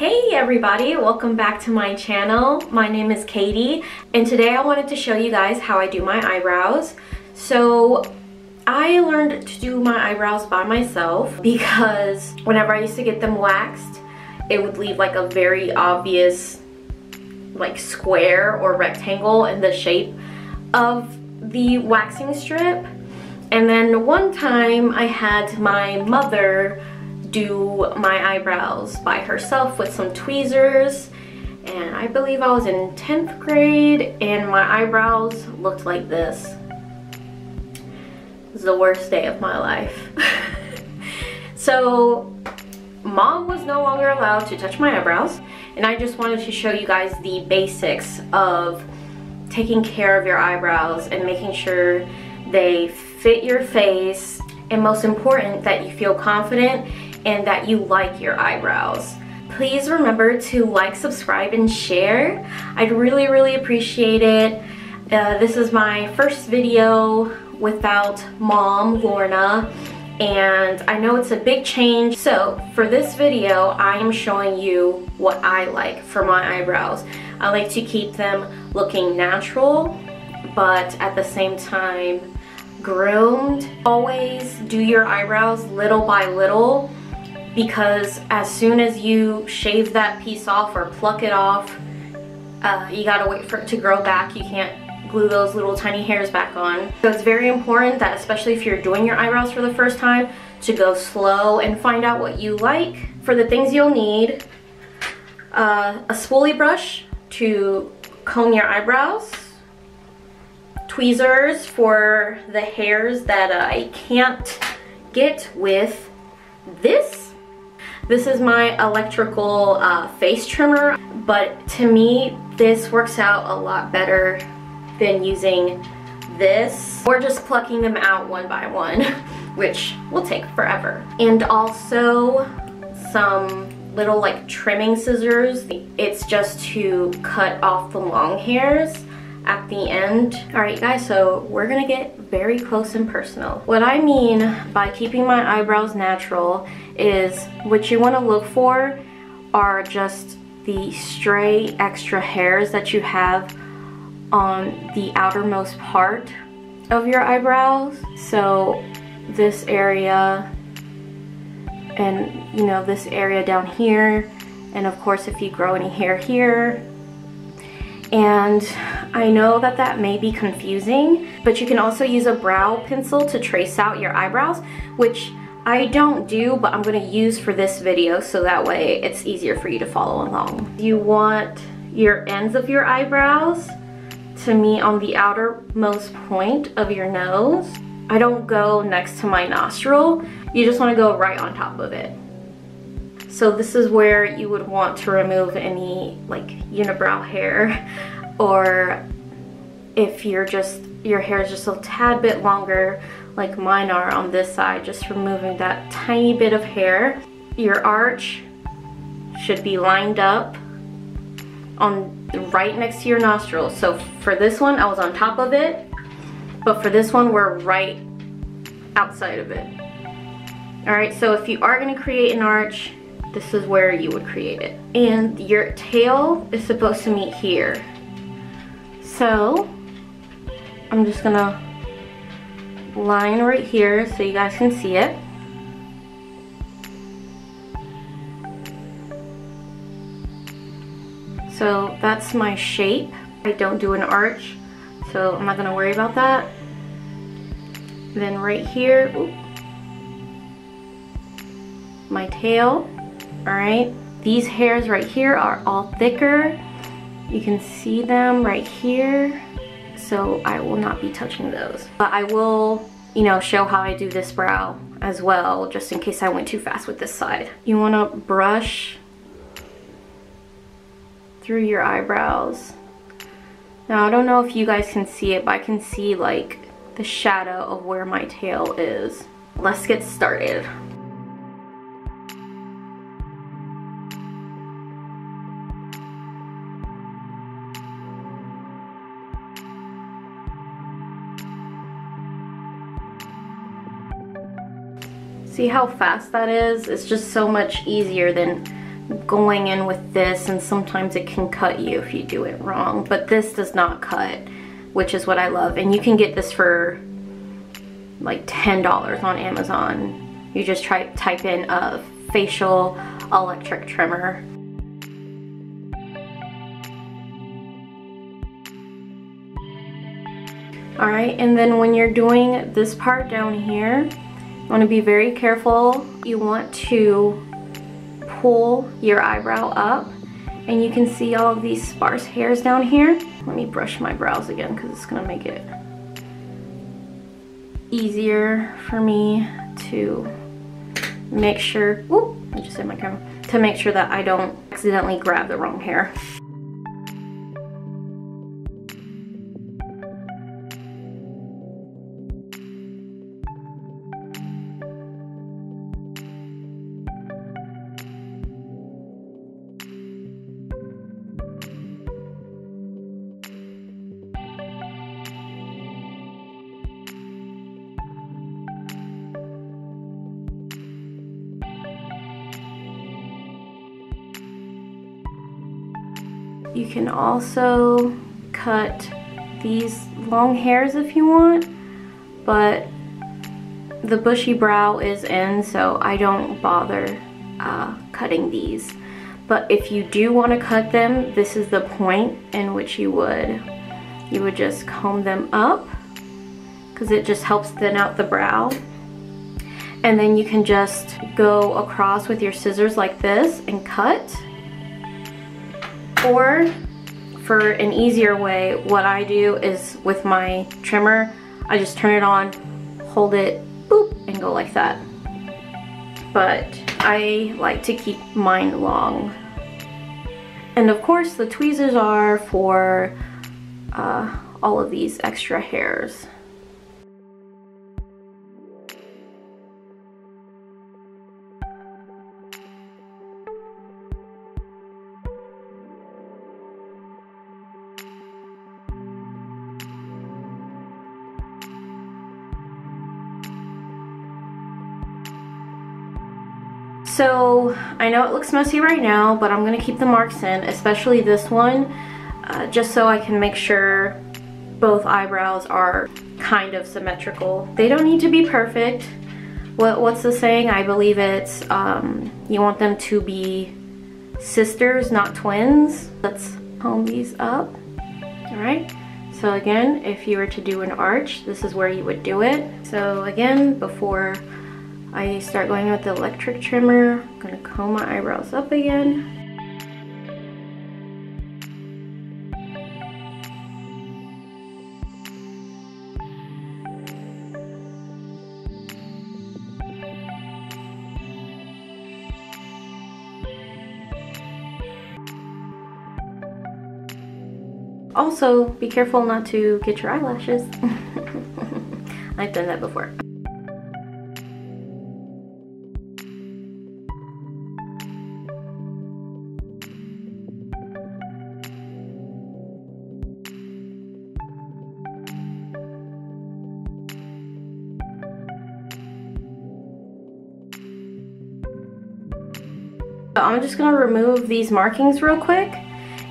Hey everybody, welcome back to my channel. My name is Katie and today I wanted to show you guys how I do my eyebrows. So I learned to do my eyebrows by myself because whenever I used to get them waxed, it would leave like a very obvious like square or rectangle in the shape of the waxing strip. And then one time I had my mother do my eyebrows by herself with some tweezers and I believe I was in 10th grade and my eyebrows looked like this. It was the worst day of my life. so mom was no longer allowed to touch my eyebrows and I just wanted to show you guys the basics of taking care of your eyebrows and making sure they fit your face and most important that you feel confident and that you like your eyebrows. Please remember to like, subscribe, and share. I'd really, really appreciate it. Uh, this is my first video without mom, Lorna, and I know it's a big change. So for this video, I am showing you what I like for my eyebrows. I like to keep them looking natural, but at the same time, groomed. Always do your eyebrows little by little because as soon as you shave that piece off or pluck it off, uh, you gotta wait for it to grow back. You can't glue those little tiny hairs back on. So it's very important that especially if you're doing your eyebrows for the first time to go slow and find out what you like. For the things you'll need, uh, a spoolie brush to comb your eyebrows, tweezers for the hairs that uh, I can't get with this this is my electrical uh, face trimmer, but to me, this works out a lot better than using this or just plucking them out one by one, which will take forever. And also some little like trimming scissors. It's just to cut off the long hairs at the end. All right guys, so we're gonna get very close and personal. What I mean by keeping my eyebrows natural is what you wanna look for are just the stray extra hairs that you have on the outermost part of your eyebrows. So this area and you know this area down here and of course if you grow any hair here and I know that that may be confusing, but you can also use a brow pencil to trace out your eyebrows, which I don't do, but I'm gonna use for this video so that way it's easier for you to follow along. You want your ends of your eyebrows to meet on the outermost point of your nose. I don't go next to my nostril. You just wanna go right on top of it. So this is where you would want to remove any like unibrow hair or if you're just, your hair is just a tad bit longer like mine are on this side, just removing that tiny bit of hair. Your arch should be lined up on right next to your nostrils. So for this one, I was on top of it, but for this one, we're right outside of it. All right, so if you are gonna create an arch, this is where you would create it. And your tail is supposed to meet here. So, I'm just gonna line right here so you guys can see it. So that's my shape. I don't do an arch, so I'm not gonna worry about that. Then right here, my tail all right? These hairs right here are all thicker. You can see them right here. So I will not be touching those. But I will, you know, show how I do this brow as well, just in case I went too fast with this side. You wanna brush through your eyebrows. Now I don't know if you guys can see it, but I can see like the shadow of where my tail is. Let's get started. See how fast that is? It's just so much easier than going in with this and sometimes it can cut you if you do it wrong. But this does not cut, which is what I love. And you can get this for like $10 on Amazon. You just try type in a facial electric trimmer. Alright, and then when you're doing this part down here, want to be very careful. You want to pull your eyebrow up and you can see all of these sparse hairs down here. Let me brush my brows again because it's going to make it easier for me to make sure, whoop, I just hit my camera, to make sure that I don't accidentally grab the wrong hair. You can also cut these long hairs if you want, but the bushy brow is in, so I don't bother uh, cutting these. But if you do want to cut them, this is the point in which you would, you would just comb them up because it just helps thin out the brow. And then you can just go across with your scissors like this and cut. Or for an easier way, what I do is with my trimmer, I just turn it on, hold it, boop, and go like that. But I like to keep mine long. And of course the tweezers are for uh, all of these extra hairs. So I know it looks messy right now, but I'm gonna keep the marks in, especially this one, uh, just so I can make sure both eyebrows are kind of symmetrical. They don't need to be perfect. What, what's the saying? I believe it's um, you want them to be sisters, not twins. Let's hone these up. All right. So again, if you were to do an arch, this is where you would do it. So again, before I start going with the electric trimmer. I'm gonna comb my eyebrows up again. Also, be careful not to get your eyelashes. I've done that before. I'm just gonna remove these markings real quick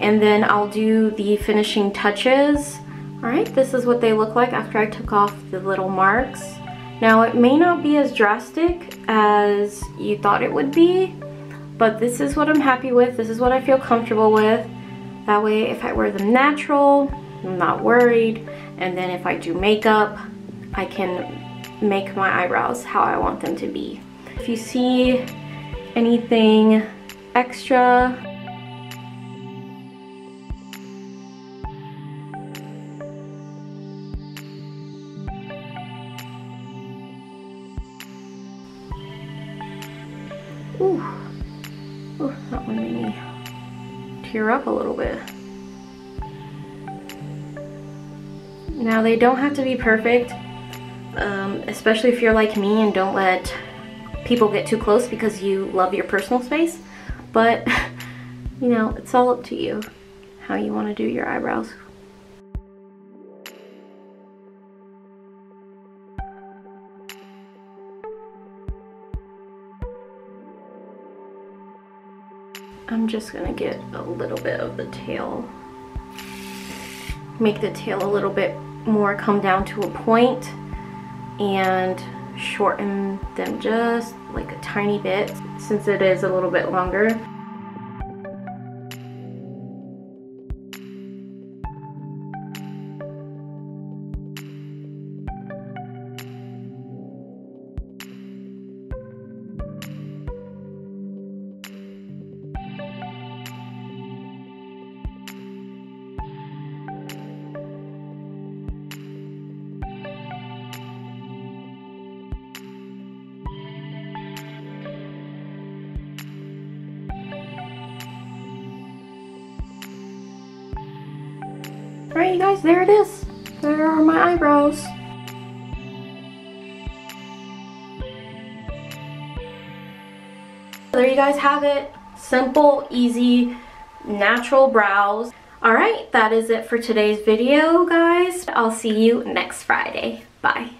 and then I'll do the finishing touches. All right, this is what they look like after I took off the little marks. Now it may not be as drastic as you thought it would be, but this is what I'm happy with. This is what I feel comfortable with. That way if I wear them natural, I'm not worried. And then if I do makeup, I can make my eyebrows how I want them to be. If you see anything extra. Ooh, Ooh that one made me tear up a little bit. Now they don't have to be perfect, um, especially if you're like me and don't let people get too close because you love your personal space. But, you know, it's all up to you how you want to do your eyebrows. I'm just gonna get a little bit of the tail. Make the tail a little bit more come down to a point and shorten them just like a tiny bit since it is a little bit longer. Alright you guys, there it is. There are my eyebrows. There you guys have it. Simple, easy, natural brows. Alright, that is it for today's video, guys. I'll see you next Friday. Bye.